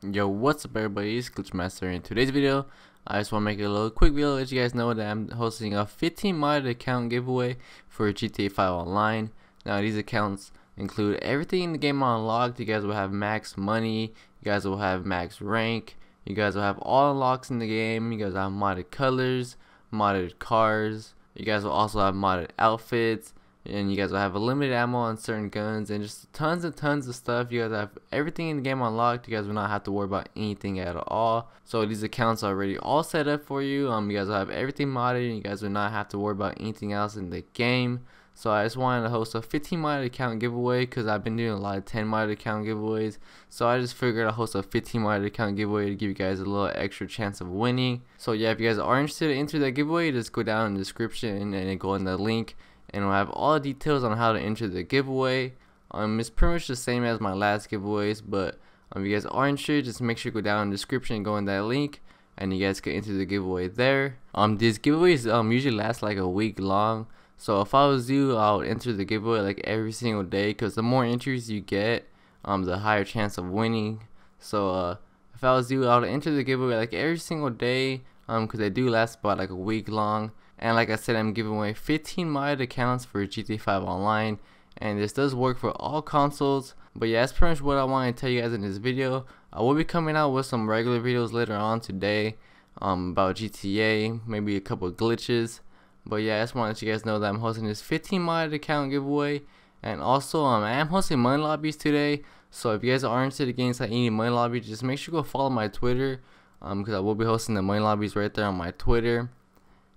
Yo, what's up everybody, it's GlitchMasterr. In today's video, I just want to make a little quick video let you guys know that I'm hosting a 15 modded account giveaway for GTA 5 Online. Now these accounts include everything in the game unlocked. You guys will have max money, you guys will have max rank, you guys will have all unlocks in the game, you guys have modded colors, modded cars, you guys will also have modded outfits, and you guys will have a limited ammo on certain guns and just tons and tons of stuff. You guys have everything in the game unlocked. You guys will not have to worry about anything at all. So these accounts are already all set up for you. Um you guys will have everything modded and you guys will not have to worry about anything else in the game. So I just wanted to host a 15 modded account giveaway because I've been doing a lot of 10 modded account giveaways. So I just figured I'd host a 15 modded account giveaway to give you guys a little extra chance of winning. So yeah, if you guys are interested in enter that giveaway, just go down in the description and go in the link and we'll have all the details on how to enter the giveaway. Um, it's pretty much the same as my last giveaways, but um, if you guys are interested, just make sure you go down in the description and go in that link, and you guys can enter the giveaway there. Um, these giveaways um usually last like a week long, so if I was you, I would enter the giveaway like every single day, cause the more entries you get, um, the higher chance of winning. So uh, if I was you, I would enter the giveaway like every single day, um, cause they do last about like a week long. And like I said, I'm giving away 15 modded accounts for GTA 5 Online. And this does work for all consoles. But yeah, that's pretty much what I want to tell you guys in this video. I will be coming out with some regular videos later on today um, about GTA, maybe a couple glitches. But yeah, I just want to let you guys know that I'm hosting this 15 modded account giveaway. And also, um, I am hosting money lobbies today. So if you guys are interested in getting inside any money lobby, just make sure you go follow my Twitter. Um, because I will be hosting the money lobbies right there on my Twitter.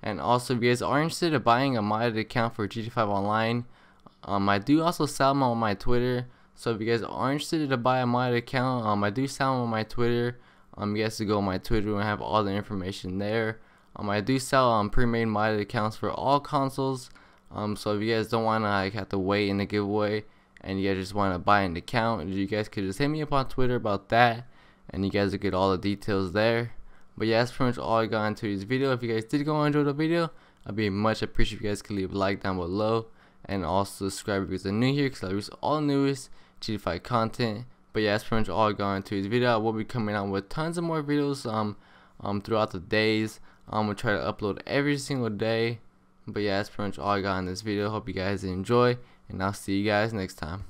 And also, if you guys are interested in buying a modded account for GTA 5 Online, um, I do also sell them on my Twitter. So if you guys are interested to buy a modded account, um, I do sell them on my Twitter. Um, you guys to go on my Twitter and have all the information there. Um, I do sell um pre-made modded accounts for all consoles. Um, so if you guys don't wanna like have to wait in the giveaway and you guys just wanna buy an account, you guys could just hit me up on Twitter about that, and you guys will get all the details there. But yeah, that's pretty much all I got into this video. If you guys did go and enjoy the video, I'd be much appreciated if you guys could leave a like down below. And also subscribe if you're new here because I release all the newest GTA content. But yeah, that's pretty much all I got into this video. I will be coming out with tons of more videos um, um throughout the days. I'm gonna try to upload every single day. But yeah, that's pretty much all I got in this video. Hope you guys enjoy, and I'll see you guys next time.